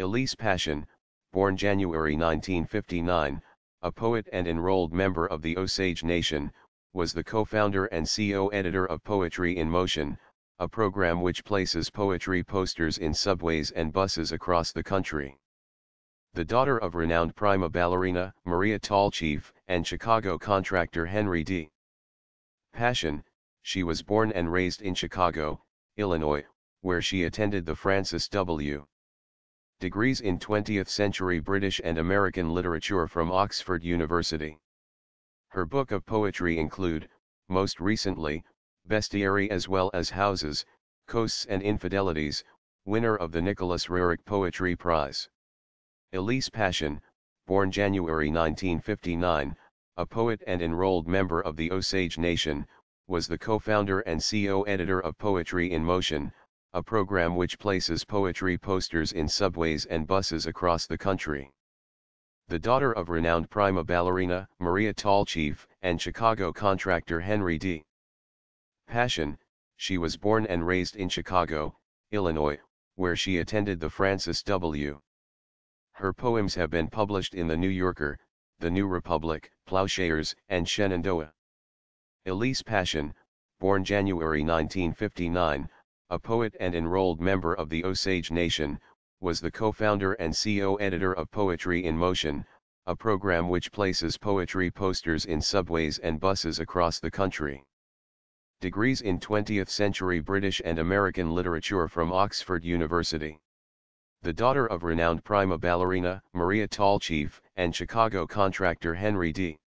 Elise Paschen, born January 1959, a poet and enrolled member of the Osage Nation, was the co-founder and co-editor of Poetry in Motion, a program which places poetry posters in subways and buses across the country. The daughter of renowned prima ballerina Maria Tallchief and Chicago contractor Henry D. Paschen, she was born and raised in Chicago, Illinois, where she attended the Francis W. Degrees in 20th Century British and American Literature from Oxford University. Her book of poetry include, most recently, Bestiary as well as Houses, Coasts and Infidelities, winner of the Nicholas Roerich Poetry Prize. Elise Paschen, born January 1959, a poet and enrolled member of the Osage Nation, was the co-founder and co-editor of Poetry in Motion, a program which places poetry posters in subways and buses across the country. The daughter of renowned prima ballerina Maria Tallchief and Chicago contractor Henry D. Paschen, she was born and raised in Chicago, Illinois, where she attended the Francis W. Her poems have been published in The New Yorker, The New Republic, Ploughshares, and Shenandoah. Elise Paschen, born January 1959, a poet and enrolled member of the Osage Nation, was the co-founder and co-editor of Poetry in Motion, a program which places poetry posters in subways and buses across the country degrees in 20th century British and American literature from Oxford University. The daughter of renowned prima ballerina Maria Tallchief and Chicago contractor Henry D.